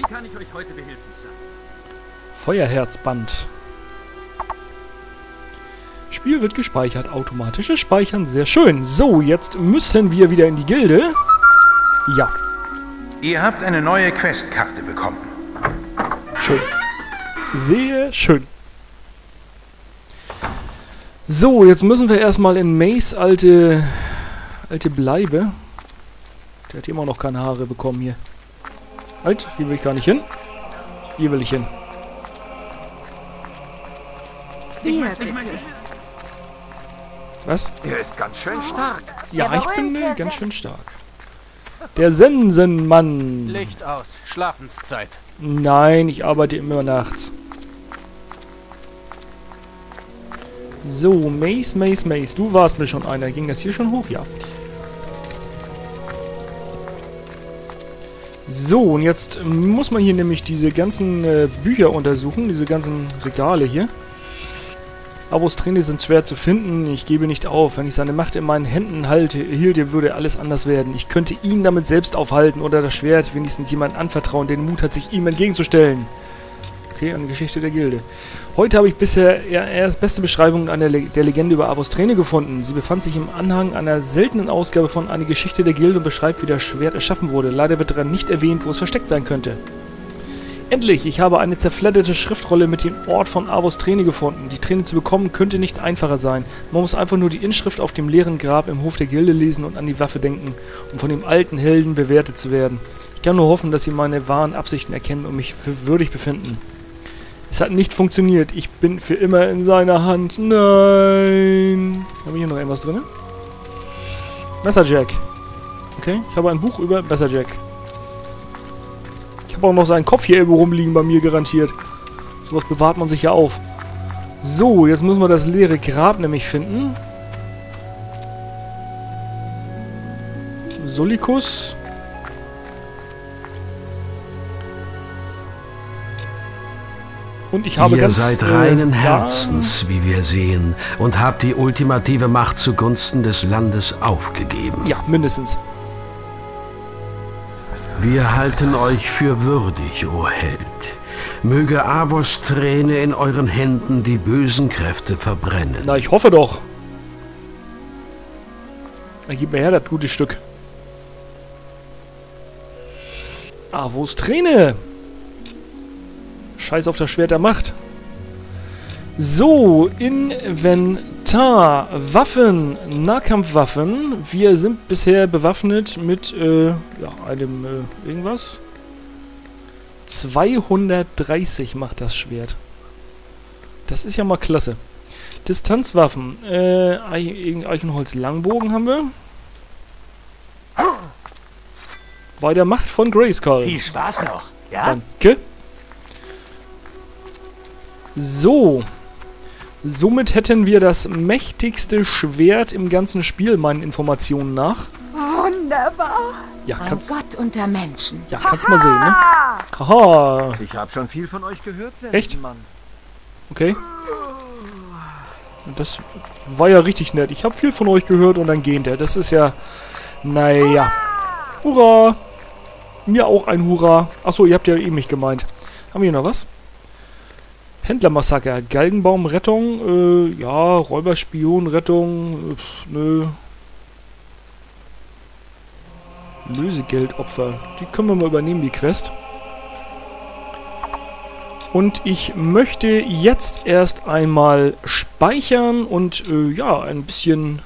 Wie kann ich euch heute behilflich sein? Feuerherzband. Spiel wird gespeichert. Automatisches Speichern. Sehr schön. So, jetzt müssen wir wieder in die Gilde. Ja, Ihr habt eine neue Questkarte bekommen. schön. Sehr schön. So, jetzt müssen wir erstmal in Mace alte, alte Bleibe. Der hat immer noch keine Haare bekommen hier. Halt, hier will ich gar nicht hin. Hier will ich hin. Hier, bitte. Was? Er ist ganz schön stark. Ja, ich bin äh, ganz schön stark. Der Sensenmann. Licht aus. Schlafenszeit. Nein, ich arbeite immer nachts. So, Mace, Mace, Mace. Du warst mir schon einer. Ging das hier schon hoch? Ja. So, und jetzt muss man hier nämlich diese ganzen äh, Bücher untersuchen, diese ganzen Regale hier. Abos Trainer sind schwer zu finden. Ich gebe nicht auf. Wenn ich seine Macht in meinen Händen halte, hielte, würde alles anders werden. Ich könnte ihn damit selbst aufhalten oder das Schwert wenigstens jemand anvertrauen, den Mut hat, sich ihm entgegenzustellen. Okay, eine Geschichte der Gilde. Heute habe ich bisher erst beste Beschreibungen Le der Legende über Avos Träne gefunden. Sie befand sich im Anhang einer seltenen Ausgabe von Eine Geschichte der Gilde und beschreibt, wie das Schwert erschaffen wurde. Leider wird daran nicht erwähnt, wo es versteckt sein könnte. Endlich! Ich habe eine zerfledderte Schriftrolle mit dem Ort von Avos Träne gefunden. Die Träne zu bekommen könnte nicht einfacher sein. Man muss einfach nur die Inschrift auf dem leeren Grab im Hof der Gilde lesen und an die Waffe denken, um von dem alten Helden bewertet zu werden. Ich kann nur hoffen, dass sie meine wahren Absichten erkennen und mich für würdig befinden. Es hat nicht funktioniert. Ich bin für immer in seiner Hand. Nein. Haben wir hier noch irgendwas drin? Messerjack. Okay, ich habe ein Buch über Messerjack. Ich habe auch noch seinen Kopf hier irgendwo rumliegen bei mir garantiert. Sowas bewahrt man sich ja auf. So, jetzt müssen wir das leere Grab nämlich finden. Solikus. Und ich habe Ihr ganz... seid äh, reinen ja, Herzens, wie wir sehen, und habt die ultimative Macht zugunsten des Landes aufgegeben. Ja, mindestens. Wir halten euch für würdig, o Held. Möge Avos Träne in euren Händen die bösen Kräfte verbrennen. Na, ich hoffe doch. Gib mir her das gute Stück. Avos Träne. Scheiß auf das Schwert der Macht. So, Inventar. Waffen, Nahkampfwaffen. Wir sind bisher bewaffnet mit, äh, ja, einem, äh, irgendwas. 230 macht das Schwert. Das ist ja mal klasse. Distanzwaffen. Äh, Eich- Eichenholz Langbogen haben wir. Bei der Macht von Grayskull. Viel Spaß noch. Ja? Danke. So. Somit hätten wir das mächtigste Schwert im ganzen Spiel, meinen Informationen nach. Wunderbar. Ja, Ein kannst, Gott unter Menschen. ja, kannst mal sehen, ne? Haha. Ich habe schon viel von euch gehört, Echt? Sensenmann. Okay. Das war ja richtig nett. Ich habe viel von euch gehört und dann geht er. Das ist ja... Naja. Hurra! Mir auch ein Hurra. Achso, ihr habt ja eh mich gemeint. Haben wir hier noch was? Händlermassaker. Galgenbaumrettung. Äh, ja. Räuberspionrettung. Äh, nö. Lösegeldopfer. Die können wir mal übernehmen, die Quest. Und ich möchte jetzt erst einmal speichern und äh, ja, ein bisschen...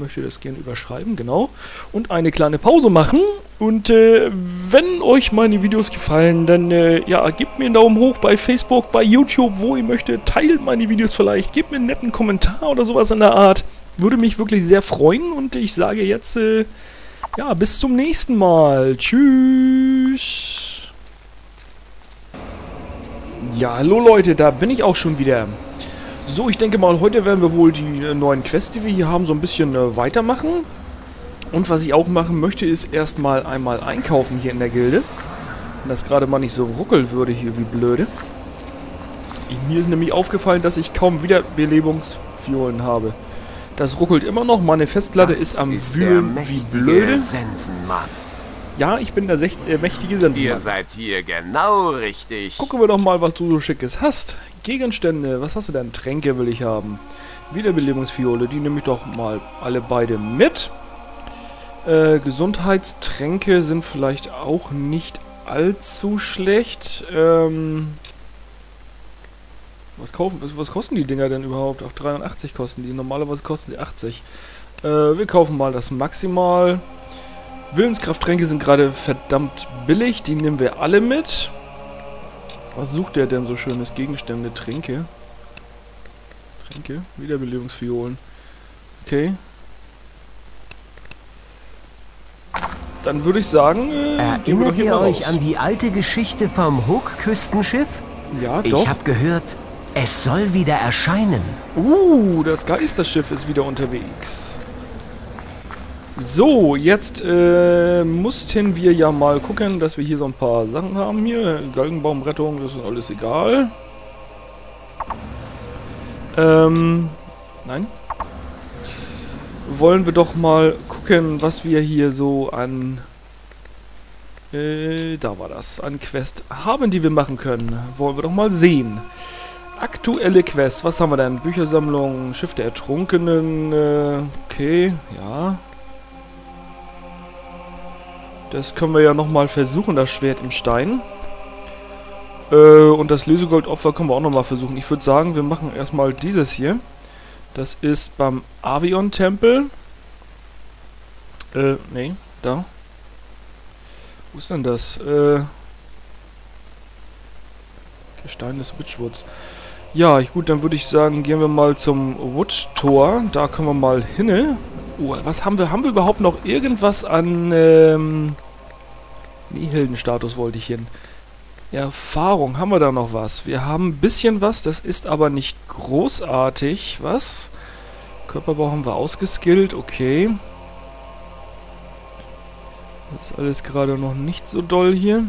Möchte das gerne überschreiben, genau. Und eine kleine Pause machen. Und äh, wenn euch meine Videos gefallen, dann äh, ja, gebt mir einen Daumen hoch bei Facebook, bei YouTube, wo ihr möchtet. Teilt meine Videos vielleicht. Gebt mir einen netten Kommentar oder sowas in der Art. Würde mich wirklich sehr freuen. Und ich sage jetzt, äh, ja, bis zum nächsten Mal. Tschüss. Ja, hallo Leute, da bin ich auch schon wieder. So, ich denke mal, heute werden wir wohl die äh, neuen Quests, die wir hier haben, so ein bisschen äh, weitermachen. Und was ich auch machen möchte, ist erstmal einmal einkaufen hier in der Gilde. Wenn das gerade mal nicht so ruckeln würde hier wie blöde. Mir ist nämlich aufgefallen, dass ich kaum Wiederbelebungsfiolen habe. Das ruckelt immer noch, meine Festplatte ist am ist Wühlen wie blöde. Ja, ich bin der sech äh, mächtige Ihr Sensenmann. seid hier genau richtig. Gucken wir doch mal, was du so Schickes hast. Gegenstände, was hast du denn? Tränke will ich haben. Wiederbelebungsfiole, die nehme ich doch mal alle beide mit. Äh, Gesundheitstränke sind vielleicht auch nicht allzu schlecht. Ähm, was, kaufen, was, was kosten die Dinger denn überhaupt? Auch 83 kosten die. Normalerweise kosten die 80. Äh, wir kaufen mal das Maximal. Willenskrafttränke sind gerade verdammt billig. Die nehmen wir alle mit. Was sucht der denn so schönes? Gegenstände, Tränke. Tränke? Wiederbelebungsfiolen. Okay. Dann würde ich sagen, äh, Erinnert ihr euch raus. an die alte Geschichte vom Hook-Küstenschiff? Ja, Ich doch. habe gehört, es soll wieder erscheinen. Uh, das Geisterschiff ist wieder unterwegs. So, jetzt äh, mussten wir ja mal gucken, dass wir hier so ein paar Sachen haben hier. Galgenbaumrettung, das ist alles egal. Ähm, nein. Wollen wir doch mal gucken, was wir hier so an... Äh, da war das. An Quest haben, die wir machen können. Wollen wir doch mal sehen. Aktuelle Quests, was haben wir denn? Büchersammlung, Schiff der Ertrunkenen, äh, okay, ja. Das können wir ja nochmal versuchen, das Schwert im Stein. Äh, und das Lösegoldopfer können wir auch nochmal versuchen. Ich würde sagen, wir machen erstmal dieses hier. Das ist beim Avion-Tempel. Äh, nee, da. Wo ist denn das? Äh... Gestein des Witchwoods. Ja, gut, dann würde ich sagen, gehen wir mal zum Wood-Tor. Da können wir mal hin. Oh, was haben wir? Haben wir überhaupt noch irgendwas an, ähm... Nee, Heldenstatus wollte ich hin. Erfahrung, haben wir da noch was? Wir haben ein bisschen was, das ist aber nicht großartig. Was? Körperbau haben wir ausgeskillt, okay. Das ist alles gerade noch nicht so doll hier.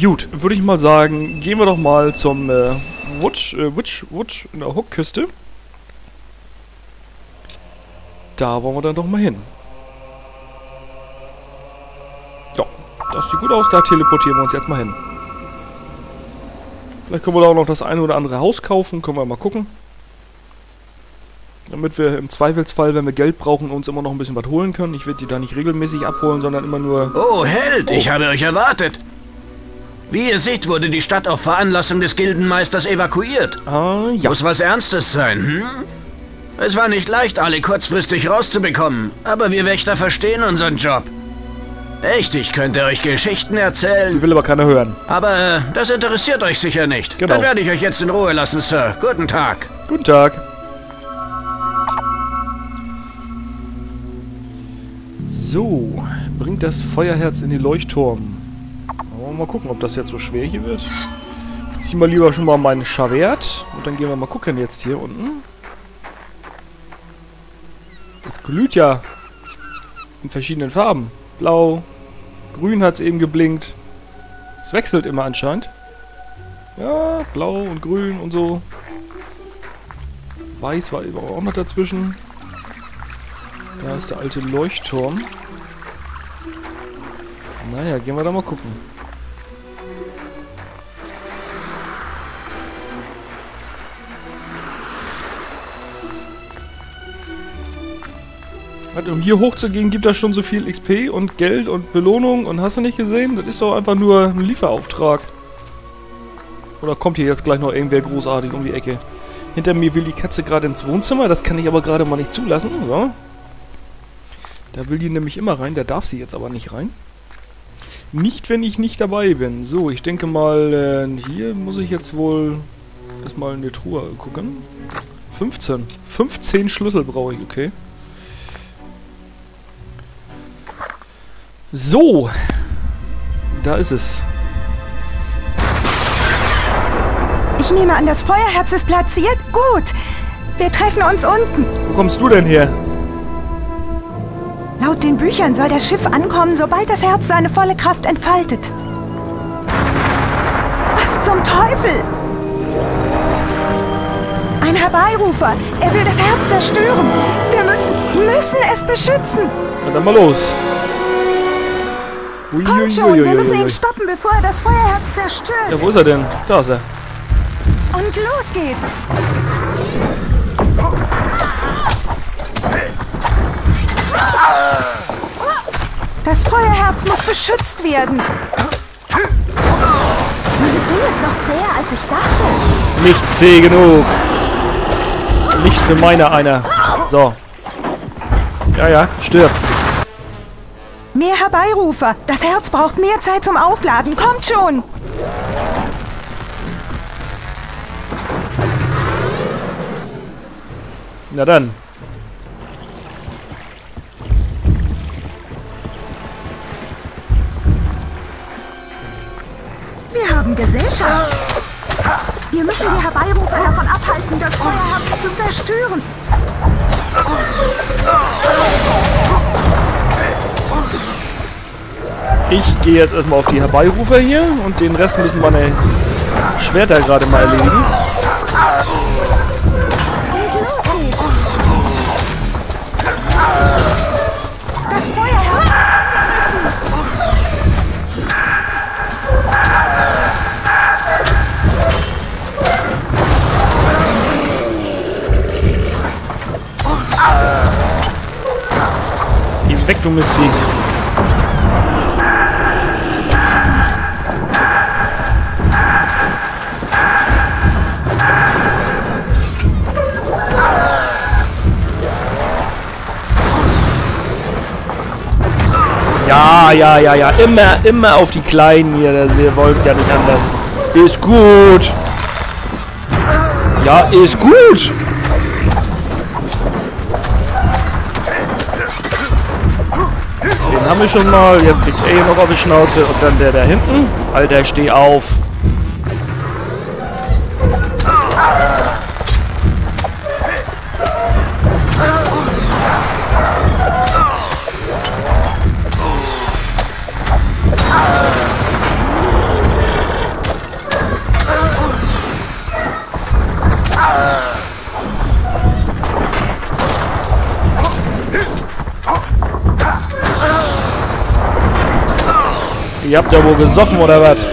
Gut, würde ich mal sagen, gehen wir doch mal zum äh, Wood, äh, Witch, Wood in der Hookküste. Da wollen wir dann doch mal hin. Ja, das sieht gut aus, da teleportieren wir uns jetzt mal hin. Vielleicht können wir da auch noch das eine oder andere Haus kaufen, können wir mal gucken. Damit wir im Zweifelsfall, wenn wir Geld brauchen, uns immer noch ein bisschen was holen können. Ich werde die da nicht regelmäßig abholen, sondern immer nur... Oh, Held, ich habe euch erwartet. Wie ihr seht, wurde die Stadt auf Veranlassung des Gildenmeisters evakuiert. Ah, ja. Muss was Ernstes sein, hm? Es war nicht leicht, alle kurzfristig rauszubekommen, aber wir Wächter verstehen unseren Job. Echt, ich könnte euch Geschichten erzählen, Die will aber keiner hören. aber äh, das interessiert euch sicher nicht. Genau. Dann werde ich euch jetzt in Ruhe lassen, Sir. Guten Tag. Guten Tag. So, bringt das Feuerherz in den Leuchtturm. Wir mal gucken, ob das jetzt so schwer hier wird. Ich zieh mal lieber schon mal mein Schwert und dann gehen wir mal gucken jetzt hier unten. Das glüht ja in verschiedenen Farben. Blau, grün hat es eben geblinkt. Es wechselt immer anscheinend. Ja, blau und grün und so. Weiß war eben auch noch dazwischen. Da ist der alte Leuchtturm. Naja, gehen wir da mal gucken. Was, um hier hochzugehen, gibt das schon so viel XP und Geld und Belohnung und hast du nicht gesehen? Das ist doch einfach nur ein Lieferauftrag. Oder kommt hier jetzt gleich noch irgendwer großartig um die Ecke? Hinter mir will die Katze gerade ins Wohnzimmer, das kann ich aber gerade mal nicht zulassen. So. Da will die nämlich immer rein, da darf sie jetzt aber nicht rein. Nicht, wenn ich nicht dabei bin. So, ich denke mal, äh, hier muss ich jetzt wohl erstmal in die Truhe gucken. 15. 15 Schlüssel brauche ich, okay. So. Da ist es. Ich nehme an, das Feuerherz ist platziert? Gut. Wir treffen uns unten. Wo kommst du denn her? Laut den Büchern soll das Schiff ankommen, sobald das Herz seine volle Kraft entfaltet. Was zum Teufel? Ein Herbeirufer. Er will das Herz zerstören. Wir müssen... müssen es beschützen. Na dann mal los. Ui, Kommt ui, schon, wir müssen ihn stoppen, bevor er das Feuerherz zerstört. Ja, wo ist er denn? Da ist er. Und los geht's. Das Feuerherz muss beschützt werden. Dieses Ding ist noch zäher, als ich dachte. Nicht zäh genug. Nicht für meine einer. So. Ja, ja, stirb. Mehr Herbeirufer. Das Herz braucht mehr Zeit zum Aufladen. Kommt schon. Na dann. Wir haben Gesellschaft. Wir müssen die Herbeirufer davon abhalten, das Feuerherz zu zerstören. Ich gehe jetzt erstmal auf die Herbeirufer hier und den Rest müssen meine Schwerter gerade mal erledigen. Ja, ja, ja, ja. Immer, immer auf die Kleinen hier. Das- Wir wollen es ja nicht anders. Ist gut. Ja, ist gut. Den haben wir schon mal. Jetzt kriegt er hier noch auf die Schnauze. Und dann der da hinten. Alter, steh auf. Ihr habt ja wohl gesoffen oder was? So,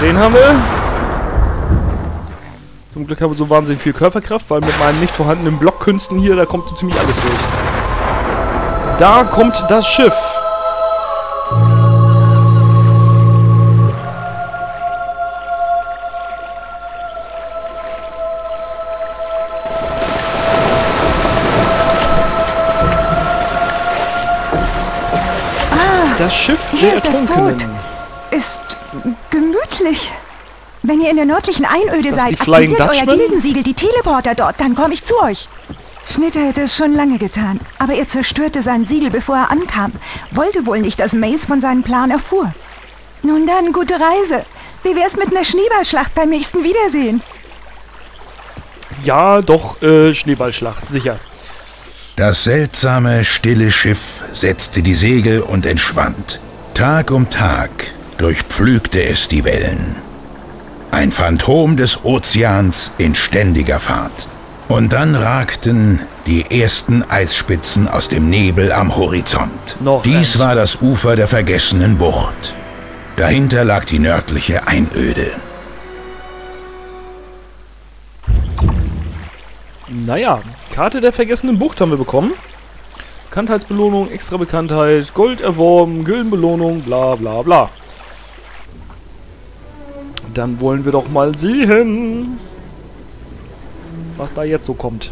den haben wir. Zum Glück habe ich so wahnsinnig viel Körperkraft, weil mit meinen nicht vorhandenen Blockkünsten hier, da kommt so ziemlich alles durch. Da kommt das Schiff. Das Schiff Hier der ist das Ertrunkenen. Boot. Ist gemütlich. Wenn ihr in der nördlichen Einöde seid, aktiviert euer? Gildensiegel die Teleporter dort, dann komme ich zu euch. Schnitter hätte es schon lange getan, aber er zerstörte sein Siegel, bevor er ankam. Wollte wohl nicht, dass Mace von seinem Plan erfuhr. Nun dann, gute Reise. Wie wär's mit einer Schneeballschlacht beim nächsten Wiedersehen? Ja, doch, äh, Schneeballschlacht, sicher. Das seltsame, stille Schiff setzte die Segel und entschwand. Tag um Tag durchpflügte es die Wellen. Ein Phantom des Ozeans in ständiger Fahrt. Und dann ragten die ersten Eisspitzen aus dem Nebel am Horizont. North Dies End. war das Ufer der vergessenen Bucht. Dahinter lag die nördliche Einöde. Naja, Karte der vergessenen Bucht haben wir bekommen. Bekanntheitsbelohnung, extra Bekanntheit, Gold erworben, Gildenbelohnung, bla bla bla. Dann wollen wir doch mal sehen, was da jetzt so kommt.